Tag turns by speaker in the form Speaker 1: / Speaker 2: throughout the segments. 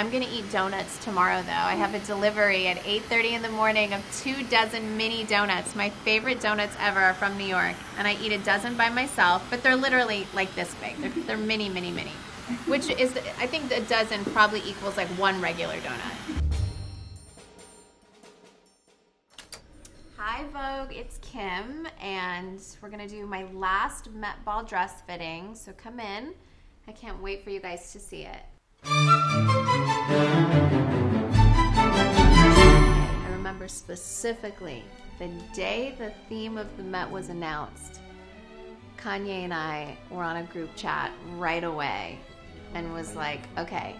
Speaker 1: am gonna eat donuts tomorrow though. I have a delivery at 8.30 in the morning of two dozen mini donuts. My favorite donuts ever are from New York. And I eat a dozen by myself, but they're literally like this big. They're, they're mini, mini, mini. Which is, I think a dozen probably equals like one regular donut. Hi Vogue, it's Kim, and we're gonna do my last Met Ball dress fitting. So come in. I can't wait for you guys to see it. I remember specifically the day the theme of the Met was announced. Kanye and I were on a group chat right away and was like, okay,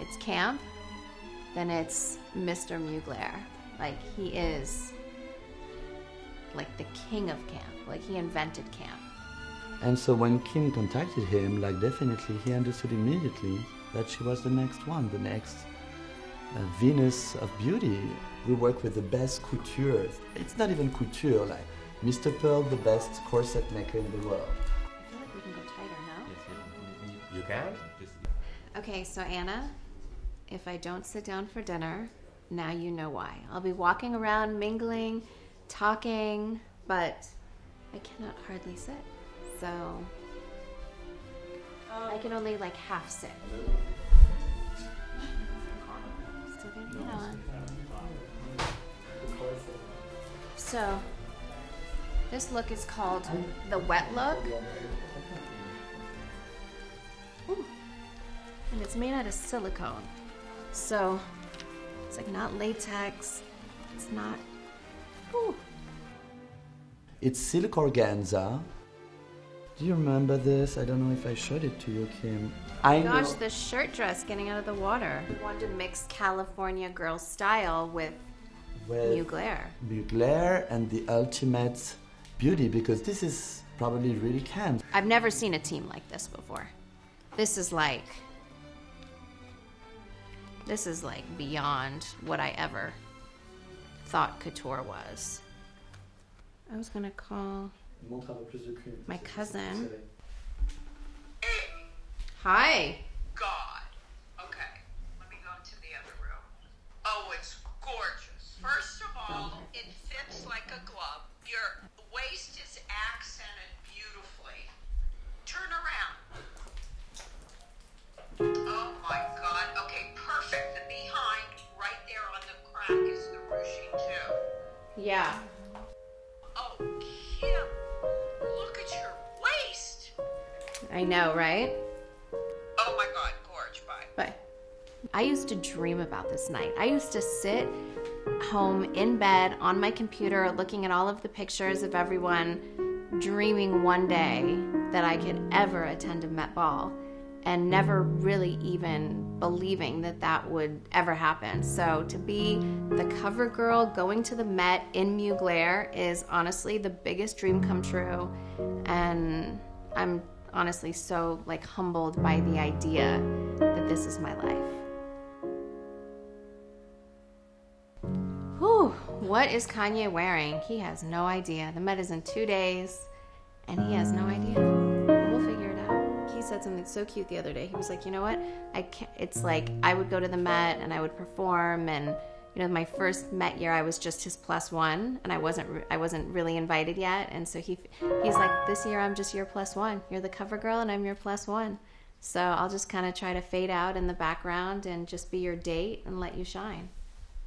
Speaker 1: it's camp, then it's Mr. Mugler. Like, he is like the king of camp. Like, he invented camp.
Speaker 2: And so when Kim contacted him, like definitely he understood immediately that she was the next one, the next uh, Venus of beauty. We work with the best couture. It's not even couture, like Mr. Pearl, the best corset maker in the world.
Speaker 1: I feel like we can go tighter, no?
Speaker 3: Yes, you, you can.
Speaker 1: Okay, so Anna, if I don't sit down for dinner, now you know why. I'll be walking around, mingling, talking, but I cannot hardly sit. So I can only like half sit. Still on. So this look is called the wet look. Ooh. And it's made out of silicone. So it's like not latex. It's not. Ooh.
Speaker 2: It's organza. Do you remember this? I don't know if I showed it to you, Kim. I
Speaker 1: Gosh,
Speaker 2: know.
Speaker 1: the shirt dress getting out of the water. We wanted to mix California girl style with
Speaker 2: with
Speaker 1: Mugler.
Speaker 2: Mugler and the ultimate beauty because this is probably really camp.
Speaker 1: I've never seen a team like this before. This is like. This is like beyond what I ever thought couture was. I was gonna call my cousin. Hi.
Speaker 4: God. Okay, let me go into the other room. Oh, it's gorgeous. First of all, it fits like a glove. Your waist is accented
Speaker 1: I know, right?
Speaker 4: Oh my God, gorge. Bye.
Speaker 1: But I used to dream about this night. I used to sit home in bed on my computer looking at all of the pictures of everyone, dreaming one day that I could ever attend a Met Ball and never really even believing that that would ever happen. So to be the cover girl going to the Met in Mugler is honestly the biggest dream come true and I'm honestly so like humbled by the idea that this is my life. Whew, what is Kanye wearing? He has no idea. The Met is in two days, and he has no idea. We'll figure it out. He said something so cute the other day. He was like, "You know what? I can't." It's like I would go to the Met and I would perform, and you know, my first Met year, I was just his plus one, and I wasn't I wasn't really invited yet, and so he he's like, "This year, I'm just your plus one. You're the cover girl, and I'm your one." So I'll just kind of try to fade out in the background and just be your date and let you shine.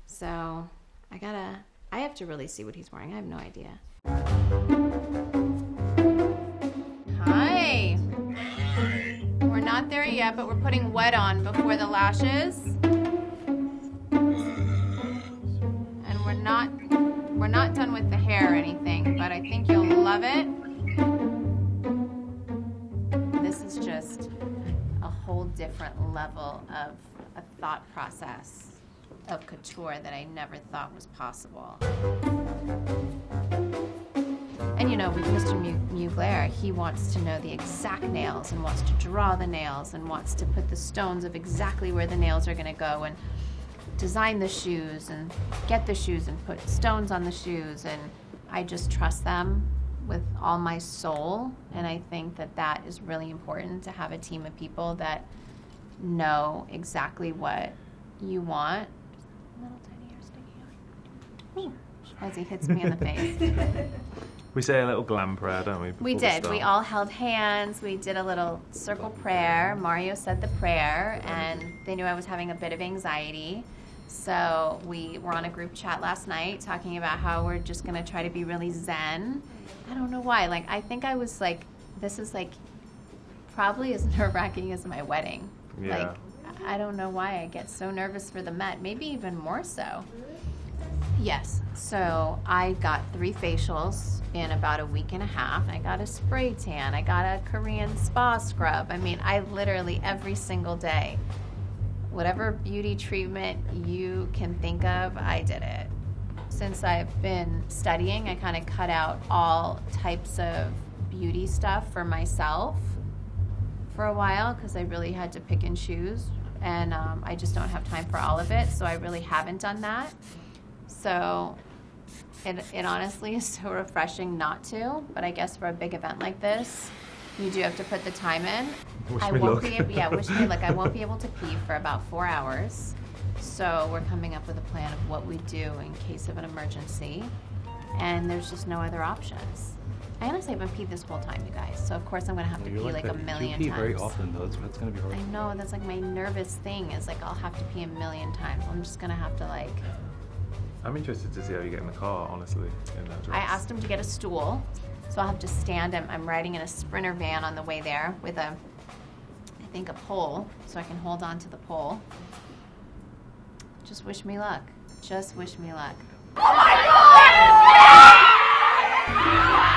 Speaker 1: So I gotta, I have to really see what he's wearing. I have no idea. Hi. We're not there yet, but we're putting wet on before the lashes. Not, we're not done with the hair or anything, but I think you'll love it. This is just a whole different level of a thought process of couture that I never thought was possible. And you know, with Mr. Mu- Mugler, he wants to know the exact nails and wants to draw the nails and wants to put the stones of exactly where the nails are going to go and design the shoes and get the shoes and put stones on the shoes. And I just trust them with all my soul. And I think that that is really important to have a team of people that know exactly what you want. Little tiny hair sticking out. As he hits me in the face.
Speaker 5: We say a little glam prayer, don't we?
Speaker 1: We did. We
Speaker 5: start?
Speaker 1: all held hands. We did a little circle prayer. Mario said the prayer, and they knew I was having a bit of anxiety. So we were on a group chat last night talking about how we're just going to try to be really zen. I don't know why. Like, I think I was like, this is like probably as nerve wracking as my wedding.
Speaker 5: Yeah.
Speaker 1: Like, I don't know why I get so nervous for the Met, maybe even more so. Yes. So I got three facials in about a week and a half. I got a spray tan. I got a Korean spa scrub. I mean, I literally every single day, whatever beauty treatment you can think of, I did it. Since I've been studying, I kind of cut out all types of beauty stuff for myself for a while because I really had to pick and choose. And um, I just don't have time for all of it. So I really haven't done that. So it, it honestly is so refreshing not to. But I guess for a big event like this, you do have to put the time in.
Speaker 5: Wish
Speaker 1: I won't
Speaker 5: luck.
Speaker 1: be able, yeah, wish me luck. I won't be able to pee for about four hours. So we're coming up with a plan of what we do in case of an emergency. And there's just no other options. I honestly haven't peed this whole time, you guys. So of course I'm gonna have to pee like, a million
Speaker 6: you pee
Speaker 1: times.
Speaker 6: very often, though. It's, to be hard.
Speaker 1: I know that's like my nervous thing is like I'll have to pee a million times. I'm just gonna have to like.
Speaker 5: I'm interested to see how you get in the car, honestly. In that dress.
Speaker 1: I asked him to get a stool, so I'll have to stand. I'm, I'm riding in a sprinter van on the way there with a, I think, a pole, so I can hold on to the pole. Just wish me luck. Just wish me luck.
Speaker 4: Oh my God!